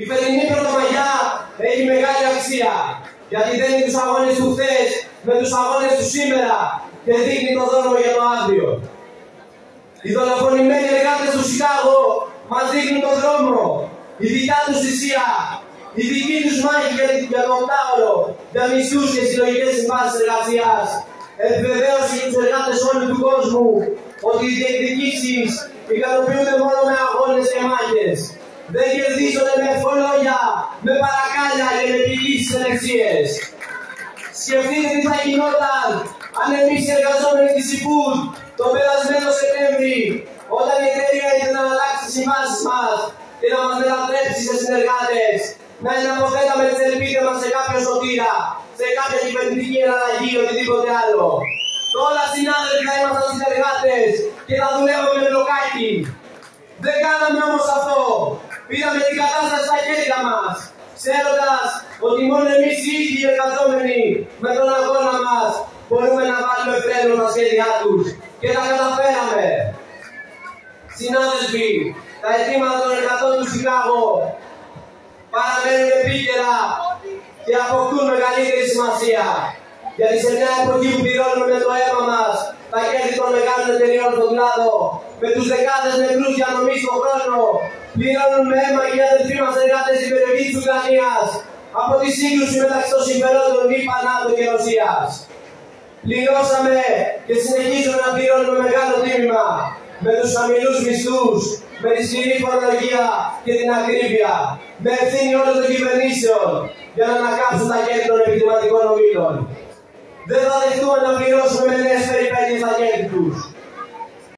Η φετινή πρωτομαγιά έχει μεγάλη αξία γιατί δένει τους αγώνες του χθες με τους αγώνες του σήμερα και δείχνει το δρόμο για το αύριο. Οι δολοφονημένοι εργάτες του Σικάγο μας δείχνουν τον δρόμο. Η δικιά τους θυσία, η δική τους μάχη για το οκτάωρο, για μισθούς και συλλογικές συμβάσεις εργασίας. Επιβεβαίωση για τους εργάτες όλου του κόσμου ότι οι διεκδικήσεις ικανοποιούνται μόνο με αγώνες και μάχες. Δεν κερδίζονται με ευχολόγια, με παρακάλια και με πηγήσεις ελεξίες. Σκεφτείτε τι θα γινόταν αν εμείς οι εργαζόμενοι της ΥΠΟΥΤ τον περασμένο Σεπτέμβρη, όταν η εταιρεία ήθελε να αλλάξει τις συμβάσεις μας και να μας μετατρέψει σε συνεργάτες, να εναποθέταμε τις ελπίδες μας σε κάποιο σωτήρα, σε κάποια κυβερνητική εναλλαγή ή οτιδήποτε άλλο. Τώρα συνάδελφοι θα ήμασταν συνεργάτες και θα δουλεύουμε με μπλοκάκι. Δεν κάναμε όμως αυτό. Πήραμε την κατάσταση στα χέρια μας, ξέροντας ότι μόνο εμείς οι ίδιοι οι εργαζόμενοι με τον αγώνα μας μπορούμε να βάλουμε φρένο στα σχέδιά τους. Και τα καταφέραμε. Συνάδελφοι, τα αιτήματα των εργατών του Σικάγο παραμένουν επίκαιρα και αποκτούν μεγαλύτερη σημασία. Γιατί σε μια εποχή που πληρώνουμε με το αίμα μας τα κέρδη των μεγάλων εταιριών στον κλάδο, με τους δεκάδες νεκρούς για νομή στον χρόνο, πληρώνουν με αίμα και οι αδελφοί μας εργάτες στην περιοχή της Ουκρανίας από τη σύγκρουση μεταξύ των συμφερόντων ΗΠΑ, ΝΑΤΟ και Ρωσίας. Πληρώσαμε και συνεχίζουμε να πληρώνουμε μεγάλο τίμημα με τους χαμηλούς μισθούς, με τη σκληρή φορολογία και την ακρίβεια, με ευθύνη όλων των κυβερνήσεων για να ανακάψουν τα κέρδη των επιχειρηματικών ομίλων. Δεν θα δεχτούμε να πληρώσουμε με